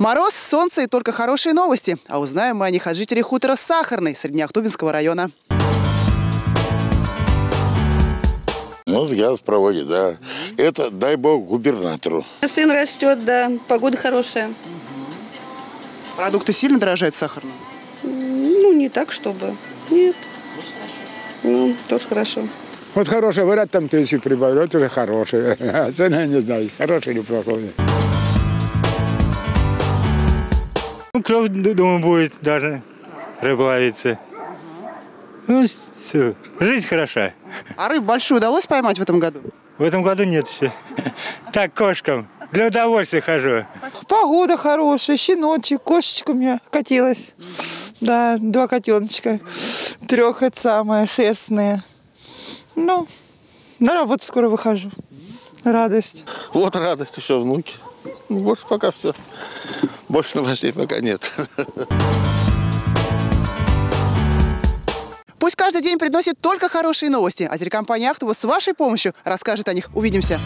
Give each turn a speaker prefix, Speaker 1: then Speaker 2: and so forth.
Speaker 1: Мороз, солнце и только хорошие новости. А узнаем мы о них от жителей хутора Сахарный Среднеахтубинского района.
Speaker 2: Ну, газ проводит, да. Это, дай бог, губернатору.
Speaker 3: Сын растет, да, погода хорошая.
Speaker 1: Продукты сильно дорожают в Сахарном?
Speaker 3: Ну, не так, чтобы. Нет. Ну, тоже хорошо.
Speaker 4: Вот хороший, говорят, там пенсию прибавляют, уже хорошие. А цены не знаю, хорошие или плохие.
Speaker 5: Ну, клев, думаю, будет даже рыба ловиться. Ну, все. Жизнь хороша.
Speaker 1: А рыбу большую удалось поймать в этом году?
Speaker 5: В этом году нет еще. Так, кошкам. Для удовольствия хожу.
Speaker 6: Погода хорошая, щеночек, кошечка у меня катилась. Да, два котеночка. Трех это самое, шерстные. Ну, на работу скоро выхожу. Радость.
Speaker 2: Вот радость еще внуки. Ну, Больше пока все. Больше новостей пока нет.
Speaker 1: Пусть каждый день приносит только хорошие новости, а телекомпания «Ахтубус» с вашей помощью расскажет о них. Увидимся.